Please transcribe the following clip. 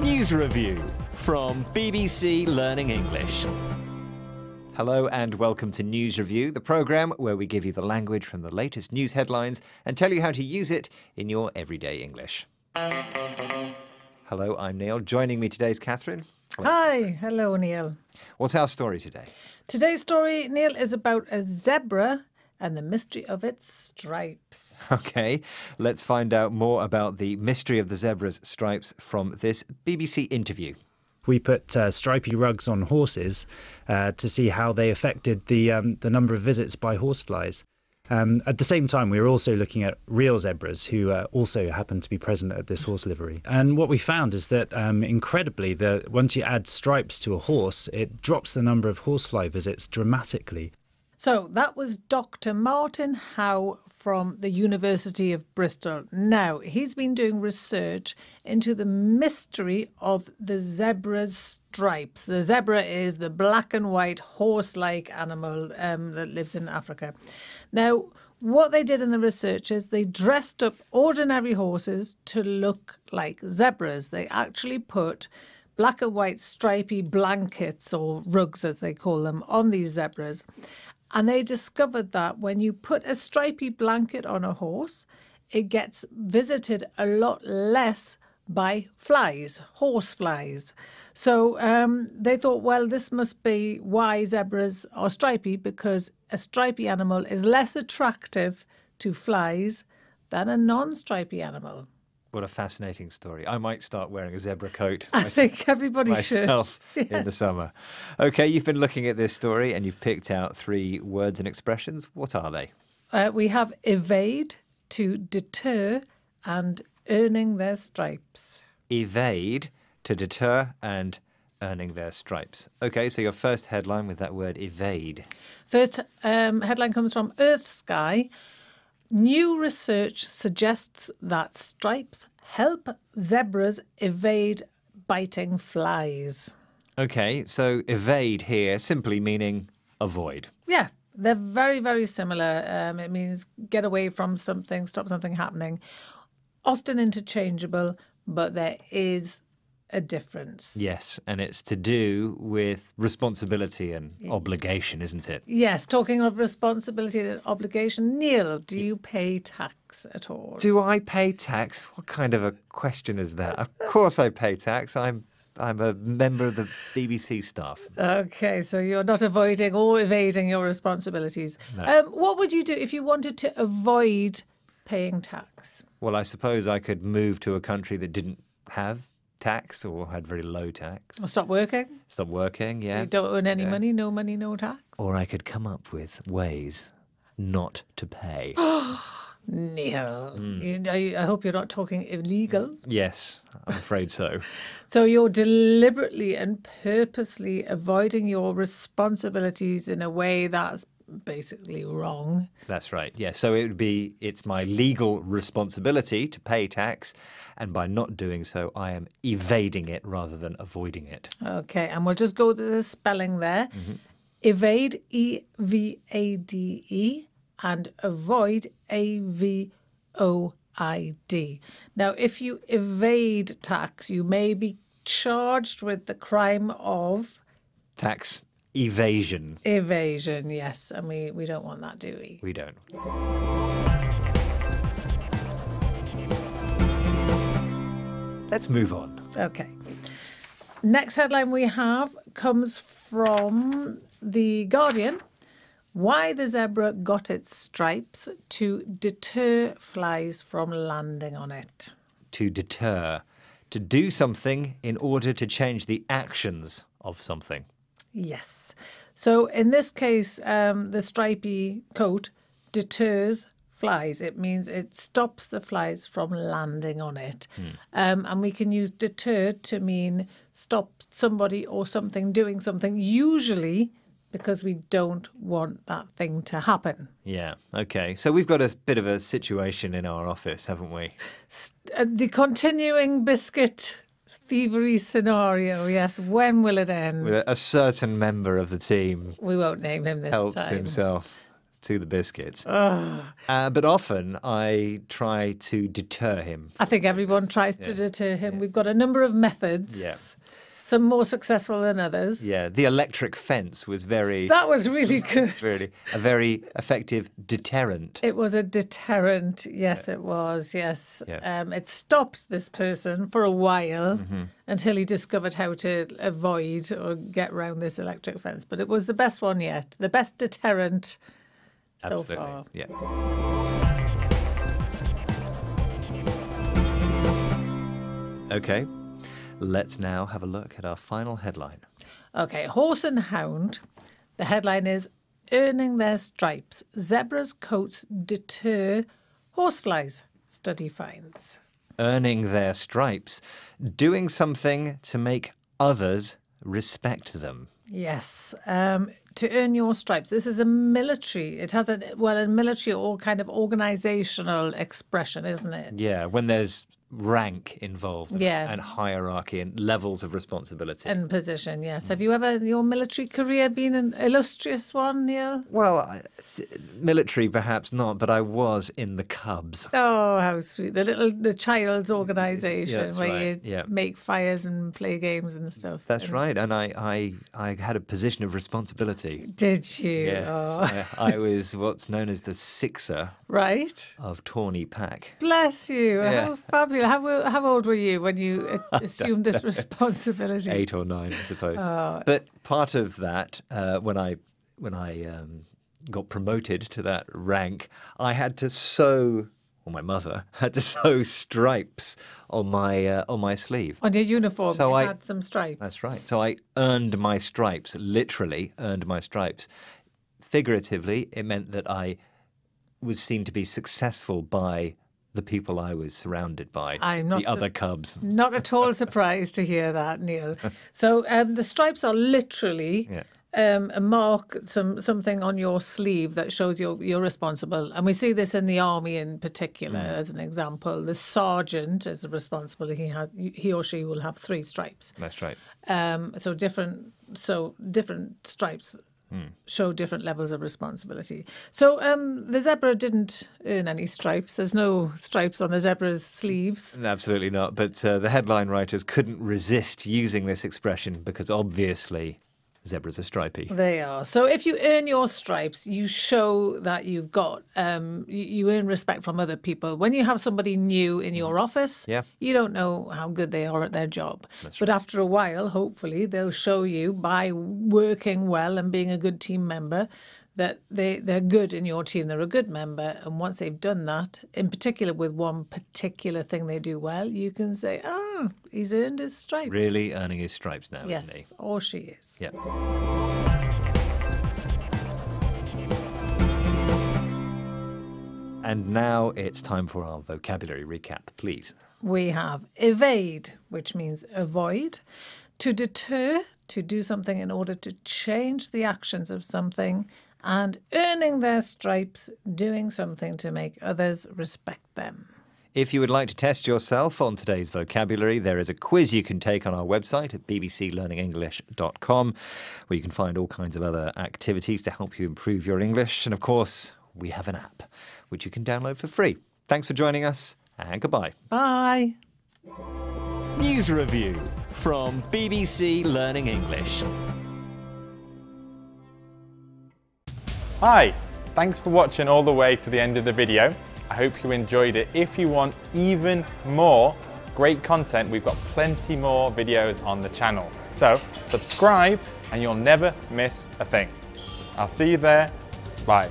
News Review from BBC Learning English. Hello and welcome to News Review, the programme where we give you the language from the latest news headlines and tell you how to use it in your everyday English. Hello, I'm Neil. Joining me today is Catherine. Hi, hello, Neil. What's our story today? Today's story, Neil, is about a zebra and the mystery of its stripes. Okay, let's find out more about the mystery of the zebra's stripes from this BBC interview. We put uh, stripy rugs on horses uh, to see how they affected the um, the number of visits by horseflies. Um, at the same time, we were also looking at real zebras who uh, also happened to be present at this horse livery. And what we found is that, um, incredibly, the, once you add stripes to a horse, it drops the number of horsefly visits dramatically. So that was Dr. Martin How from the University of Bristol. Now, he's been doing research into the mystery of the zebra's stripes. The zebra is the black and white horse like animal um, that lives in Africa. Now, what they did in the research is they dressed up ordinary horses to look like zebras. They actually put black and white stripy blankets or rugs, as they call them, on these zebras. And they discovered that when you put a stripy blanket on a horse, it gets visited a lot less by flies, horse flies. So um, they thought, well, this must be why zebras are stripy because a stripy animal is less attractive to flies than a non stripy animal. What a fascinating story. I might start wearing a zebra coat. I think everybody myself should. in the summer. Okay, you've been looking at this story and you've picked out three words and expressions. What are they? Uh, we have evade, to deter, and earning their stripes. Evade, to deter, and earning their stripes. Okay, so your first headline with that word evade. First um, headline comes from Earth Sky. New research suggests that stripes help zebras evade biting flies. Okay, so evade here simply meaning avoid. Yeah, they're very, very similar. Um, it means get away from something, stop something happening. Often interchangeable, but there is a difference. Yes, and it's to do with responsibility and obligation, isn't it? Yes, talking of responsibility and obligation, Neil, do you pay tax at all? Do I pay tax? What kind of a question is that? Of course I pay tax. I'm I'm a member of the BBC staff. Okay, so you're not avoiding or evading your responsibilities. Um, what would you do if you wanted to avoid paying tax? Well, I suppose I could move to a country that didn't have tax or had very low tax. Or stop working? Stop working, yeah. You don't earn any Yeah. money, no money, no tax? Or I could come up with ways not to pay. Neil, Hmm. you, I, I hope you're not talking illegal. yes, I'm afraid so. So you're deliberately and purposely avoiding your responsibilities in a way that's basically wrong. That's right. Yeah. So it would be it's my legal responsibility to pay tax, and by not doing so, I am evading it rather than avoiding it. Okay, and we'll just go to the spelling there. Mm-hmm. Evade, E V A D E, and avoid, A V O I D. Now, if you evade tax, you may be charged with the crime of Tax evasion. evasion. Yes, and we, we don't want that, do we? We don't. Let's move on. Okay. Next headline we have comes from The Guardian. Why the zebra got its stripes to deter flies from landing on it. To deter, to do something in order to change the actions of something. Yes. So in this case, um, the stripy coat deters flies. It means it stops the flies from landing on it. Um, and we can use deter to mean stop somebody or something doing something, usually because we don't want that thing to happen. Yeah. Okay. So we've got a bit of a situation in our office, haven't we? Uh, the continuing biscuit thievery scenario, yes. When will it end? A- certain member of the team we won't name him this helps time. himself to the biscuits. Uh, but often I try to deter him. I think everyone tries to deter him. We've got a number of methods. Yeah. Some more successful than others. Yeah, the electric fence was very, That was really good. really a very effective deterrent. It was a deterrent. Yes, it was. Yes. Yeah. Um, it stopped this person for a while Mm-hmm. until he discovered how to avoid or get around this electric fence. But it was the best one yet. The best deterrent so far. Yeah. Okay, let's now have a look at our final headline. Okay, Horse and Hound. The headline is Earning Their Stripes. Zebras' coats deter horseflies, study finds. Earning their stripes, doing something to make others respect them. Yes, um, to earn your stripes. This is a military. It has a well, a military or kind of organizational expression, isn't it? Yeah, when there's rank involved and, Yeah. and hierarchy and levels of responsibility. And position. Yes. Mm. Have you ever your military career been an illustrious one, Neil? well, I- military perhaps not, but I was in the Cubs. Oh, how sweet! The little the child's organisation that's where right, you yeah. make fires and play games and stuff. That's And- right, and I, I, I had a position of responsibility. Did you? Yes, Oh, I, I was what's known as the sixer right. of Tawny Pack. Bless you. Yeah. How fabulous. How, how old were you when you uh, assumed this responsibility? eight or nine, I suppose. Oh. But part of that, uh, when I when I um, got promoted to that rank, I had to sew. Well, my mother had to sew stripes on my uh, on my sleeve. On your uniform, So you I- had some stripes. That's right. So I earned my stripes, literally earned my stripes. Figuratively, it meant that I was seen to be successful by the people I was surrounded by, I'm not the other cubs. Not at all surprised to hear that, Neil. So um, the stripes are literally Yeah. um, a mark, some something on your sleeve that shows you're you're responsible. And we see this in the army in particular Mm. as an example. The sergeant is responsible. He has he or she will have three stripes. That's right. Um, so different so different stripes Show different levels of responsibility. So um, the zebra didn't earn any stripes. There's no stripes on the zebra's sleeves. Absolutely not. But uh, the headline writers couldn't resist using this expression because obviously zebras are stripy. They are. So if you earn your stripes, you show that you've got, um, you, you earn respect from other people. When you have somebody new in your office. Yeah. you don't know how good they are at their job. but after a while, hopefully, they'll show you by working well and being a good team member that they, they're good in your team. They're a good member. And once they've done that, in particular with one particular thing they do well, you can say, oh, Hmm, he's earned his stripes. Really earning his stripes now, isn't he? Yes, or she is. Yeah. And now it's time for our vocabulary recap, please. we have evade, which means avoid, to deter, to do something in order to change the actions of something, and earning their stripes, doing something to make others respect them. If you would like to test yourself on today's vocabulary, there is a quiz you can take on our website at bbclearningenglish.com, where you can find all kinds of other activities to help you improve your English. And of course, we have an app which you can download for free. Thanks for joining us, and goodbye. Bye. News review from BBC Learning English. Hi, thanks for watching all the way to the end of the video. I hope you enjoyed it. If you want even more great content, we've got plenty more videos on the channel. So subscribe and you'll never miss a thing. I'll see you there. Bye.